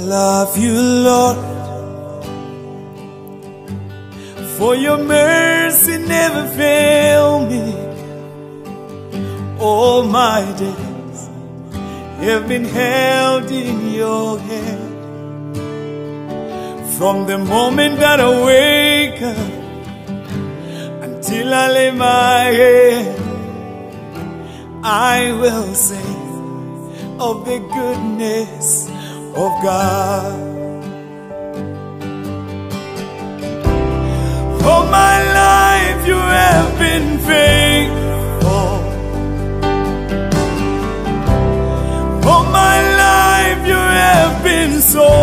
love you, Lord, for your mercy never failed me. All my days have been held in your hand. From the moment that I wake up until I lay my head, I will sing of the goodness of God. All my life you have been faithful. All my life you have been so